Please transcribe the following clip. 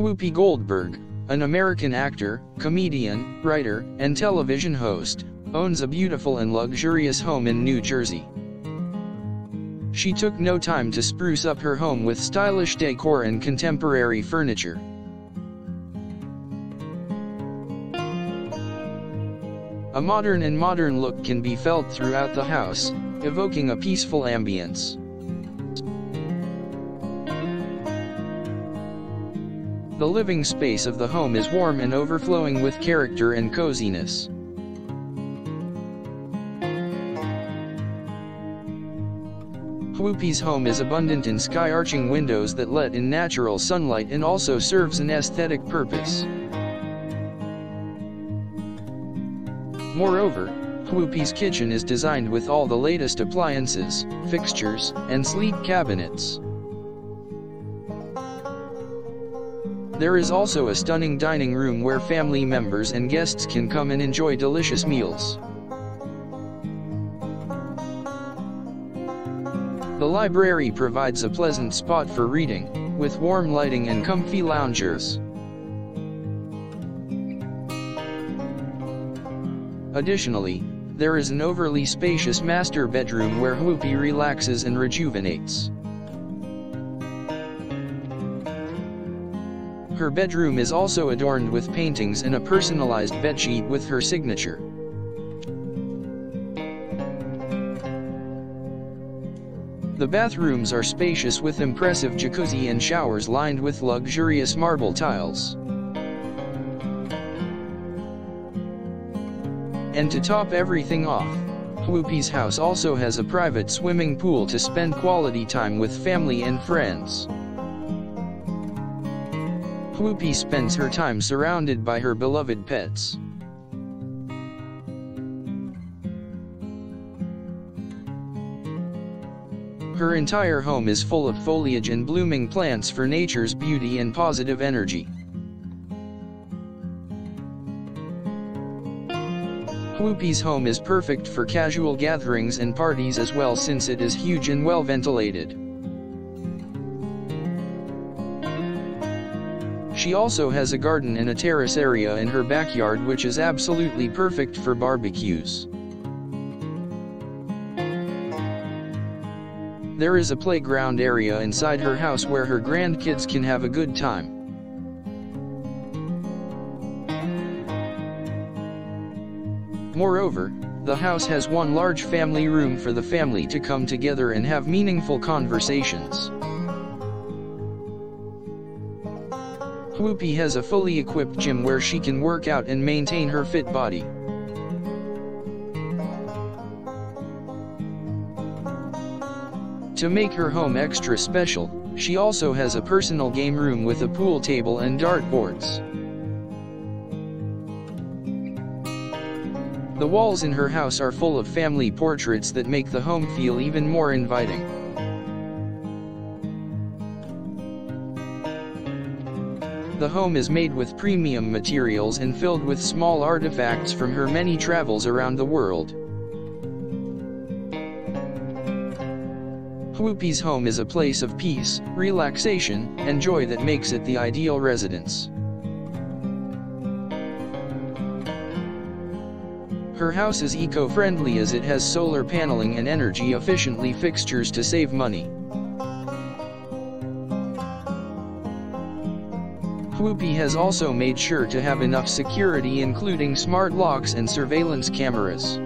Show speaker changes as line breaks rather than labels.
Whoopi Goldberg, an American actor, comedian, writer, and television host, owns a beautiful and luxurious home in New Jersey. She took no time to spruce up her home with stylish decor and contemporary furniture. A modern and modern look can be felt throughout the house, evoking a peaceful ambience. The living space of the home is warm and overflowing with character and coziness. Whoopi's home is abundant in sky-arching windows that let in natural sunlight and also serves an aesthetic purpose. Moreover, Whoopi's kitchen is designed with all the latest appliances, fixtures, and sleek cabinets. There is also a stunning dining room where family members and guests can come and enjoy delicious meals. The library provides a pleasant spot for reading, with warm lighting and comfy loungers. Additionally, there is an overly spacious master bedroom where Whoopi relaxes and rejuvenates. Her bedroom is also adorned with paintings and a personalized bedsheet with her signature. The bathrooms are spacious with impressive jacuzzi and showers lined with luxurious marble tiles. And to top everything off, Whoopi's house also has a private swimming pool to spend quality time with family and friends. Whoopi spends her time surrounded by her beloved pets. Her entire home is full of foliage and blooming plants for nature's beauty and positive energy. Whoopi's home is perfect for casual gatherings and parties as well since it is huge and well ventilated. She also has a garden and a terrace area in her backyard which is absolutely perfect for barbecues. There is a playground area inside her house where her grandkids can have a good time. Moreover, the house has one large family room for the family to come together and have meaningful conversations. Whoopi has a fully equipped gym where she can work out and maintain her fit body. To make her home extra special, she also has a personal game room with a pool table and dartboards. The walls in her house are full of family portraits that make the home feel even more inviting. The home is made with premium materials and filled with small artifacts from her many travels around the world. Whoopi's home is a place of peace, relaxation, and joy that makes it the ideal residence. Her house is eco-friendly as it has solar paneling and energy-efficiently fixtures to save money. Whoopi has also made sure to have enough security including smart locks and surveillance cameras.